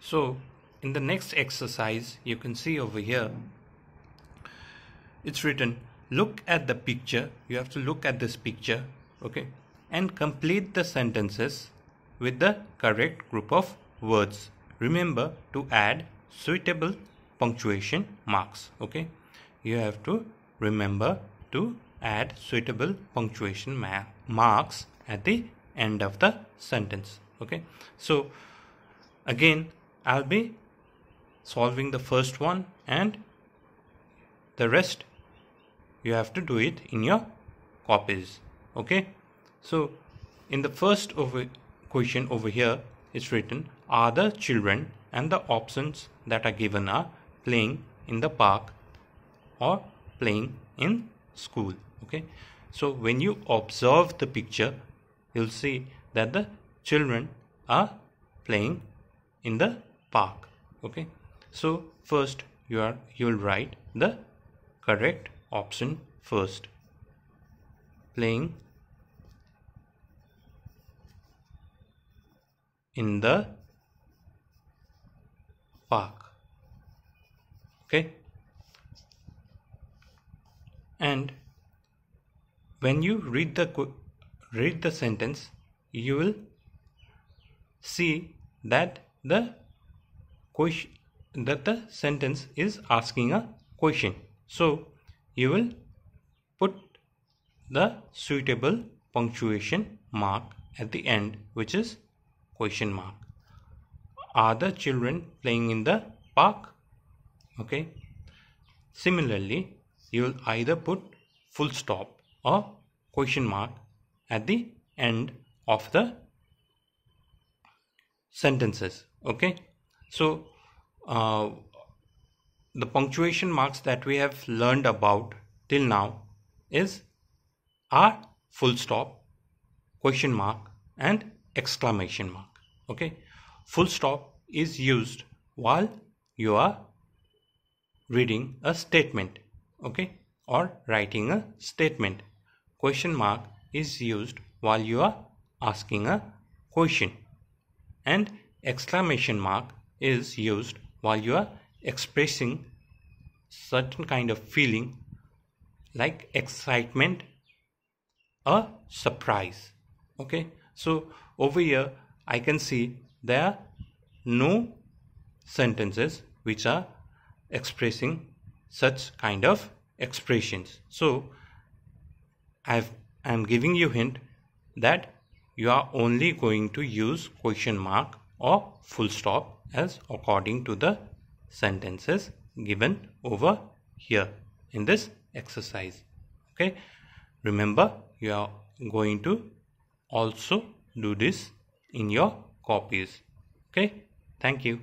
so in the next exercise you can see over here it's written look at the picture. You have to look at this picture okay? And complete the sentences with the correct group of words. Remember to add suitable punctuation marks okay? You have to remember to add suitable punctuation ma marks at the end of the sentence okay? So again I'll be solving the first one and the rest you have to do it in your copies okay? So in the first over question over here it's written are the children and the options that are given are playing in the park or playing in school okay? So when you observe the picture you'll see that the children are playing in the park okay? So first you are you'll write the correct option first. Playing in the park okay? And when you read the read the sentence you will see that the question that the sentence is asking a question. So you will put the suitable punctuation mark at the end which is question mark. Are the children playing in the park? Okay. Similarly you will either put full stop or question mark at the end of the sentences. Okay so uh, the punctuation marks that we have learned about till now is are full stop question mark and exclamation mark. Okay? Full stop is used while you are reading a statement. Okay? Or writing a statement. Question mark is used while you are asking a question. And exclamation mark is used while you are expressing certain kind of feeling like excitement or surprise. Okay? So over here I can see there are no sentences which are expressing such kind of expressions. So I've I'm giving you hint that you are only going to use question mark or full stop as according to the sentences given over here in this exercise. Okay? Remember you are going to also do this in your copies. Okay? Thank you